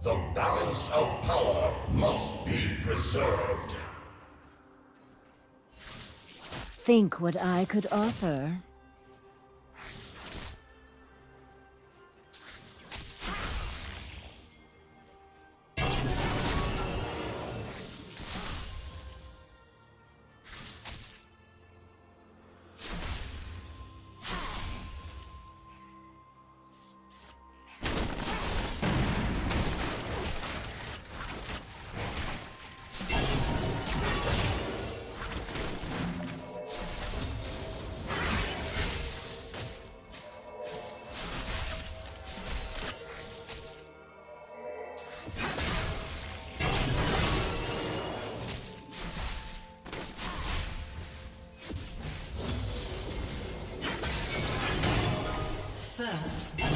The balance of power must be preserved. Think what I could offer. First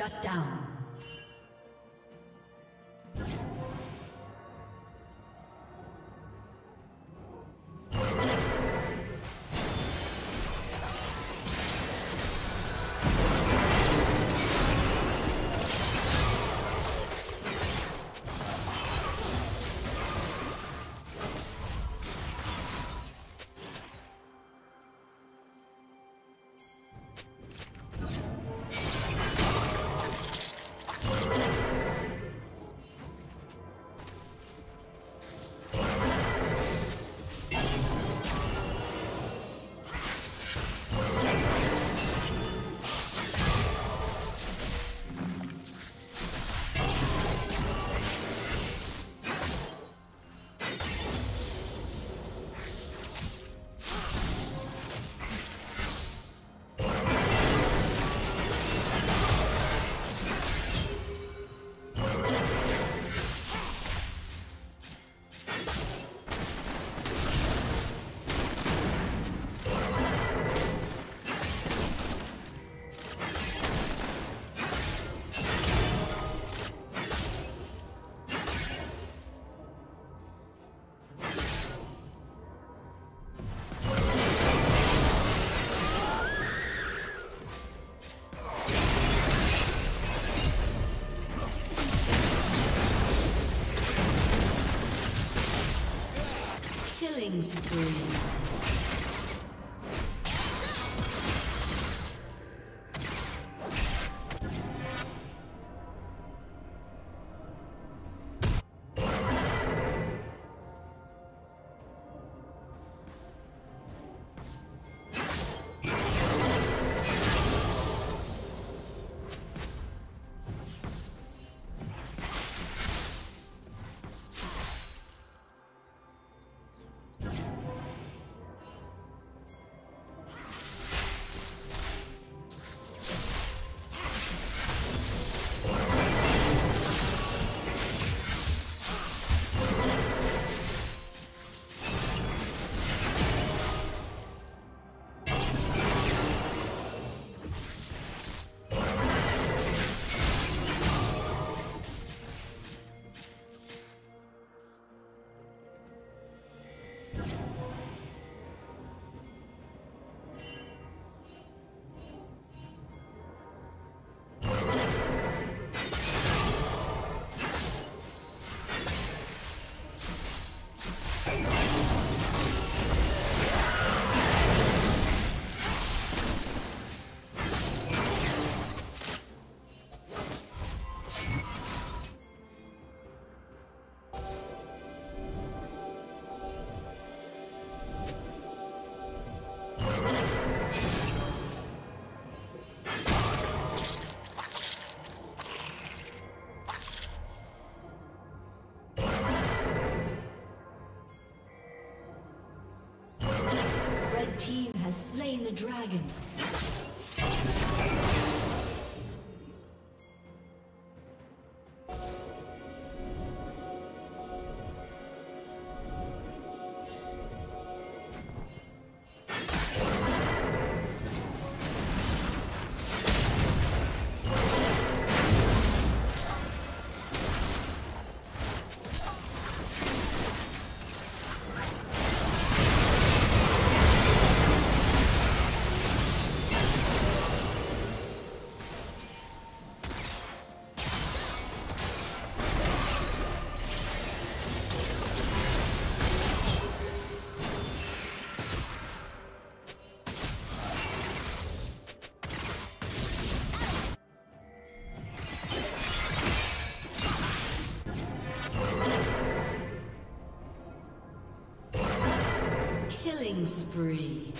Shut down. Killing spree. Spree.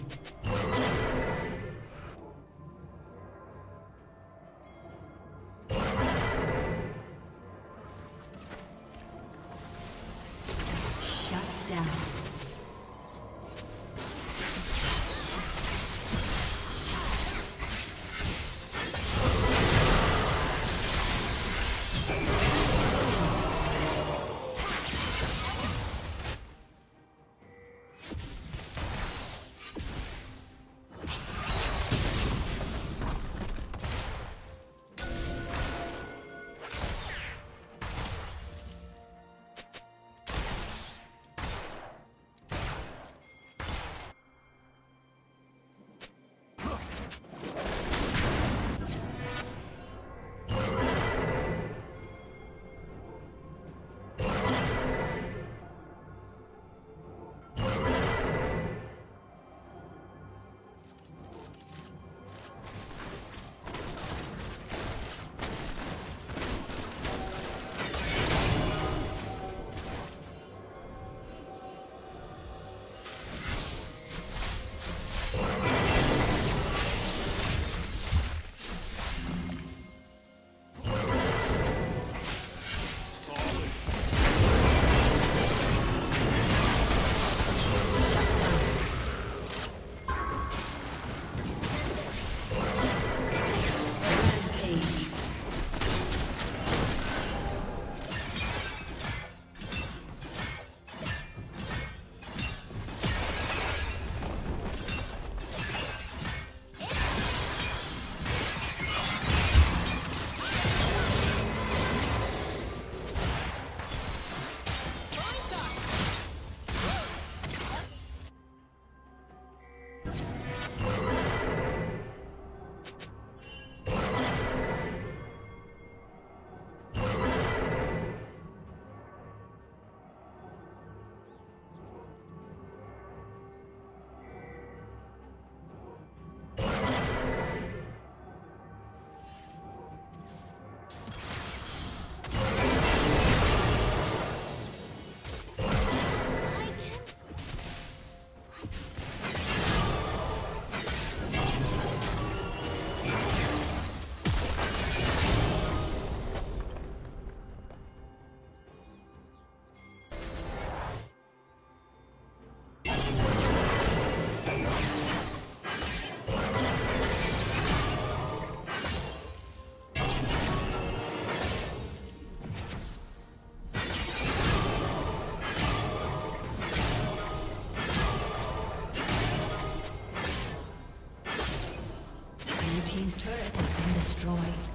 destroyed.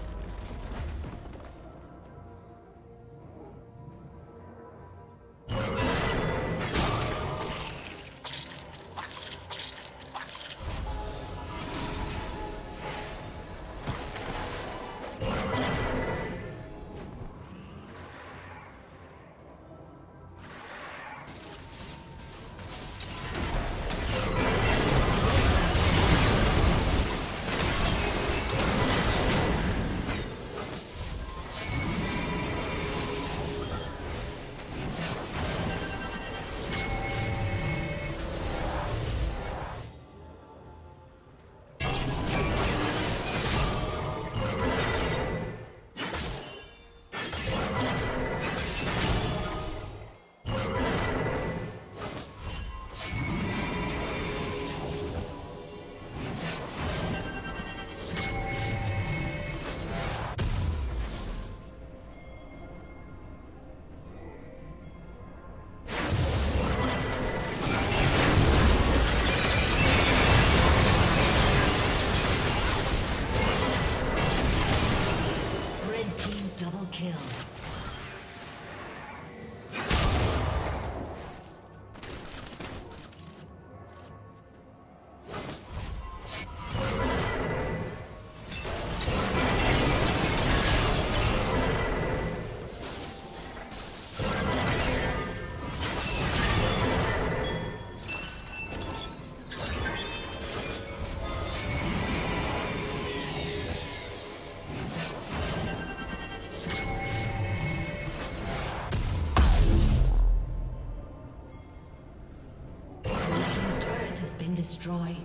Double kill. Been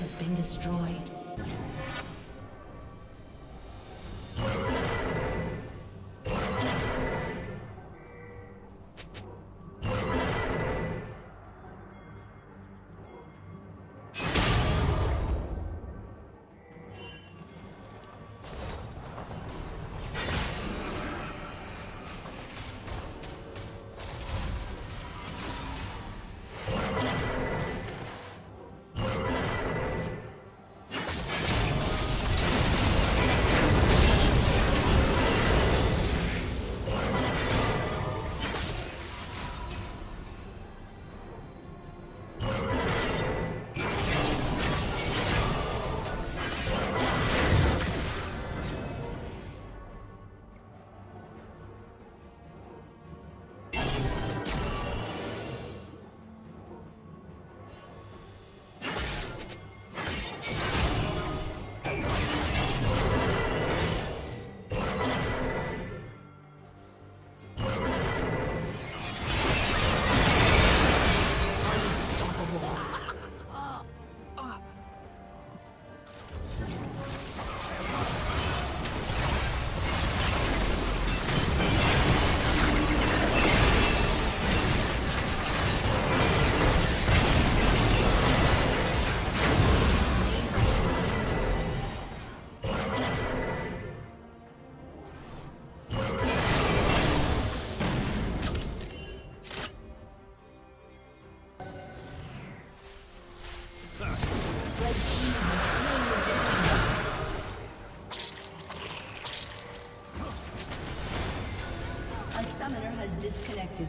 destroyed. been destroyed. Disconnected.